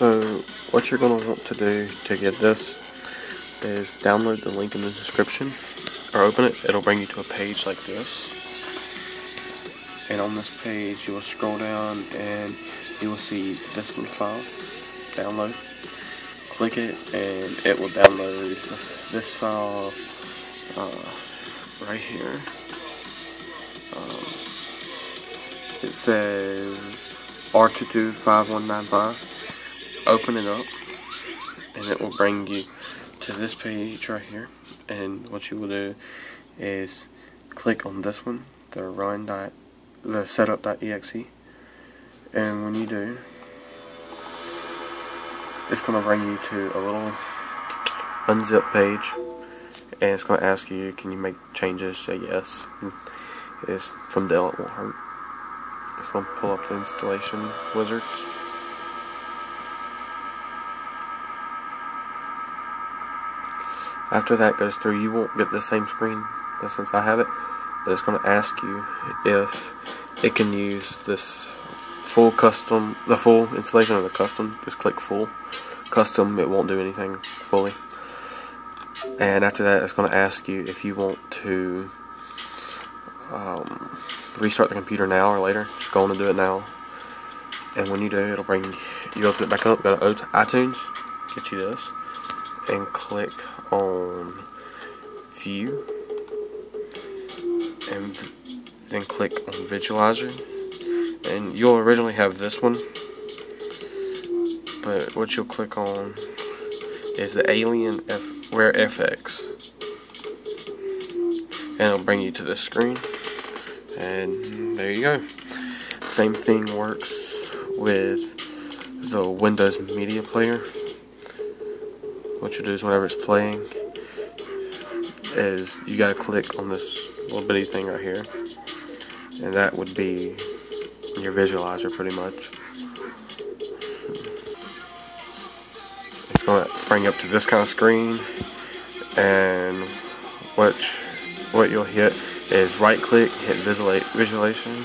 So what you're going to want to do to get this is download the link in the description or open it. It'll bring you to a page like this. And on this page you will scroll down and you will see this little file, download. Click it and it will download this file uh, right here. Um, it says R225195. Open it up, and it will bring you to this page right here. And what you will do is click on this one, the run dot, the setup.exe. And when you do, it's going to bring you to a little unzip page and it's going to ask you can you make changes say yes it's from Dell it won't hurt just going to pull up the installation wizard after that goes through you won't get the same screen since I have it but it's going to ask you if it can use this full custom the full installation or the custom. Just click full. Custom it won't do anything fully. And after that it's going to ask you if you want to um, restart the computer now or later. Just go on and do it now. And when you do it'll bring you open it back up go to iTunes get you this and click on view and then click on visualizer and you'll originally have this one but what you'll click on is the Alien F Wear FX. And it'll bring you to this screen. And there you go. Same thing works with the Windows Media Player. What you do is whenever it's playing, is you gotta click on this little bitty thing right here. And that would be your visualizer pretty much. It's to bring you up to this kind of screen and what what you'll hit is right click hit visualization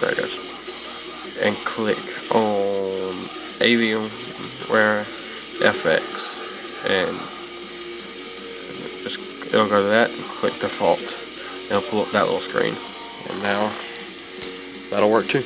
there it goes and click on Alienware FX and just it'll go to that and click default and it'll pull up that little screen. And now that'll work too